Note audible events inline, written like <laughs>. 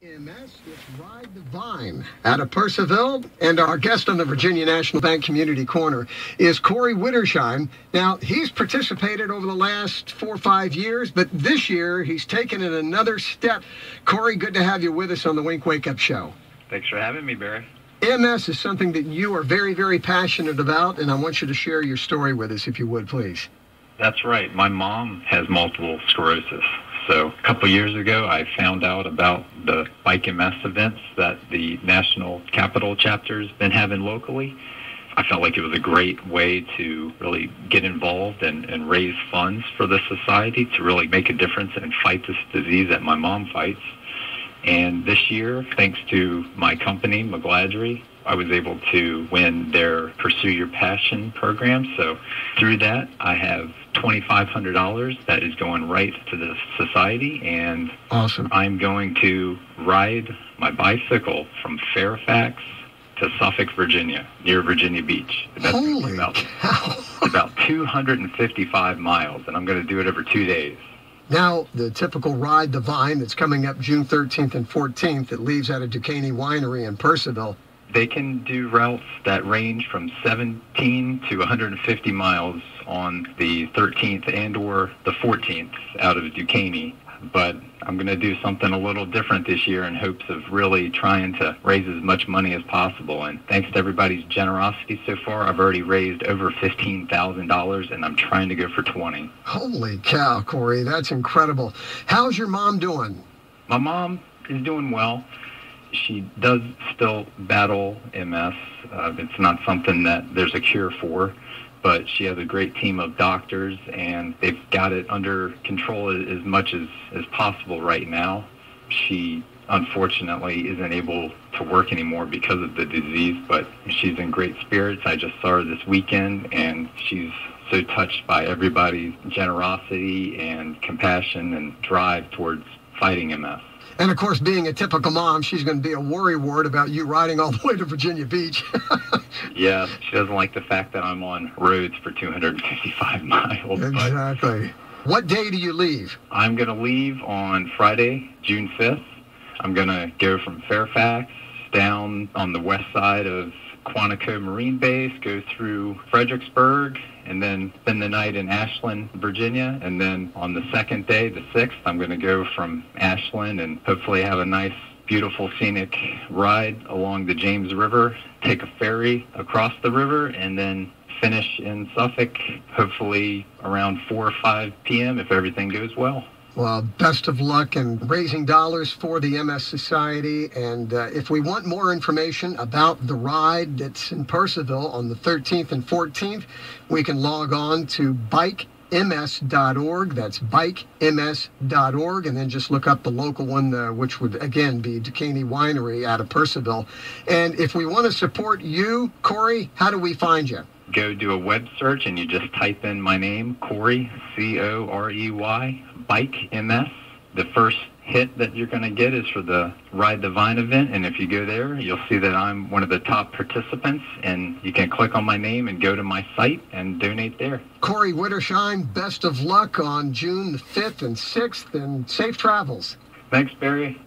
MS, it's Ride the Vine out of Purcellville. And our guest on the Virginia National Bank Community Corner is Corey Wittersheim. Now, he's participated over the last four or five years, but this year he's taken it another step. Corey, good to have you with us on the Wink Wake Up Show. Thanks for having me, Barry. MS is something that you are very, very passionate about, and I want you to share your story with us, if you would, please. That's right. My mom has multiple sclerosis. So a couple years ago, I found out about the Bike MS events that the national capital chapter's been having locally. I felt like it was a great way to really get involved and, and raise funds for the society to really make a difference and fight this disease that my mom fights. And this year, thanks to my company, McGladrey, I was able to win their Pursue Your Passion program. So through that, I have $2,500 that is going right to the society. And awesome. I'm going to ride my bicycle from Fairfax to Suffolk, Virginia, near Virginia Beach. That's Holy about, cow. <laughs> about 255 miles, and I'm going to do it over two days. Now, the typical Ride the Vine that's coming up June 13th and 14th that leaves out of Doukénie Winery in Purcellville they can do routes that range from 17 to 150 miles on the 13th and or the 14th out of Doukénie. But I'm going to do something a little different this year in hopes of really trying to raise as much money as possible. And thanks to everybody's generosity so far, I've already raised over $15,000 and I'm trying to go for 20. Holy cow, Corey, that's incredible. How's your mom doing? My mom is doing well she does still battle MS. Uh, it's not something that there's a cure for, but she has a great team of doctors, and they've got it under control as much as, as possible right now. She unfortunately isn't able to work anymore because of the disease, but she's in great spirits. I just saw her this weekend, and she's so touched by everybody's generosity and compassion and drive towards fighting MS. And of course, being a typical mom, she's going to be a worry wart about you riding all the way to Virginia Beach. <laughs> yeah, she doesn't like the fact that I'm on roads for 255 miles. Exactly. What day do you leave? I'm going to leave on Friday, June 5th. I'm going to go from Fairfax down on the west side of Quantico Marine Base, go through Fredericksburg, and then spend the night in Ashland, Virginia. And then on the second day, the 6th, I'm going to go from Ashland and hopefully have a nice, beautiful, scenic ride along the James River, take a ferry across the river, and then finish in Suffolk, hopefully around 4 or 5 p.m. if everything goes well. Well, best of luck in raising dollars for the MS Society. And uh, if we want more information about the ride that's in Purcellville on the 13th and 14th, we can log on to bikems.org. That's bikems.org. And then just look up the local one, uh, which would again be Doukénie Winery out of Purcellville. And if we want to support you, Corey, how do we find you? Go do a web search and you just type in my name, Corey, C O R E Y, Bike MS. The first hit that you're going to get is for the Ride the Vine event. And if you go there, you'll see that I'm one of the top participants. And you can click on my name and go to my site and donate there. Corey Wittersheim, best of luck on June 5th and 6th and safe travels. Thanks, Barry.